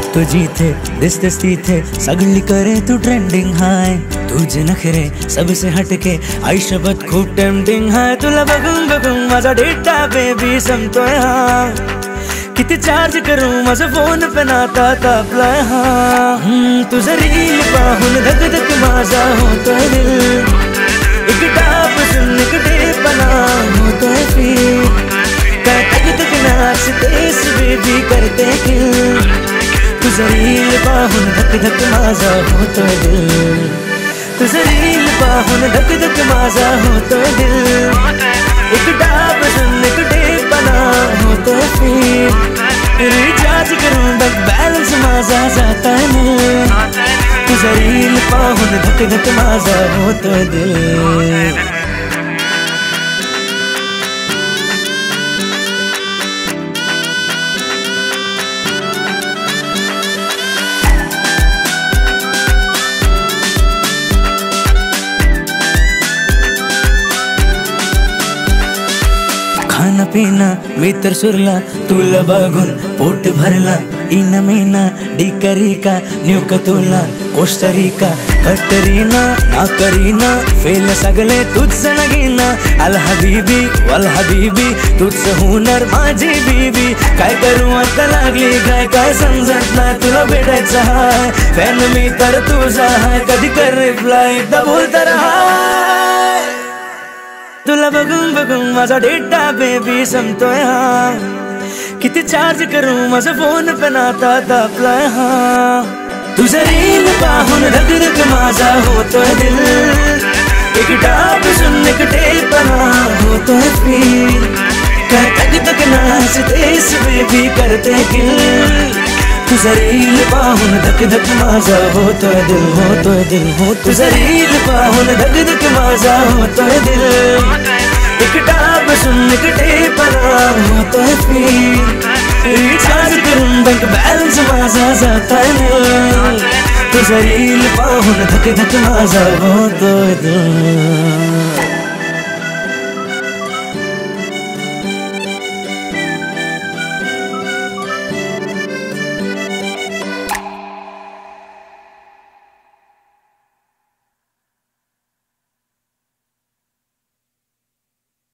जिथे दिसतेस तिथे सगळी करे तू ट्रेंडिंग हाय तुझे नखरे सबसे हटके आयुष्यभर खूप टेम्पटिंग हाय तुला बघून बघून माझा डेटा बेबी संपतोय हा किती चार्ज करू माझा फ़ोन पे नाता तापलाय हा हम्म, तुझं रील पाहून धक धक माझा होतोय दिल। एक डाब सुन एक टेपना होतोय फील काय तक तक नाचतेस बेबी करते किल तुझं रील पाहून धक धक माझा होतोय दिल। तुझं रील पाहून धक धक माझा होतोय दिल। एक डाब सुन, एक टेपना होतोय फील रिचार्ज करून बघ बॅलन्स माझा जाता तुझं रील पाहून धक धक माझा होतोय दिल। खाना पिना मी तर सुरला तुला बघून पोट भरला. इन मीना डिकरिका न्यूक तुला कोस्टरिका कटरीना ना करीना फेल सगळे तुझ नगीना अल हबीबी वल हबीबी तुझ हुनर माझी बीबी. काय करू आता लागली काय काय समजत ना तुला भेटायचं हाय. फॅन मी तर तुझा हाय कधी कर रिप्लाय एकदा बोल तर तुला बघून बघून माझा डेटा बेबी संपतोय हा. किती चार्ज करू, माझा फ़ोन पे नाता तापलाय हा. तुझं रील रग रग माझा होतोय दिल. एक डाब सुन एक टेपना होतोय फील काय तक तक नाचतेस बेबी करते किल तुझं रील पाहून धक धक माझा होतोय दिल होतोय दिल हो तुझं रील पाहून धक धक माझा होतोय दिल. एक डाब सुन टेपना होतोय फील रिचार्ज करून बँक बॅलन्स माझा जाताय तुझं रील पाहुन धक धक माझा होतोय दिल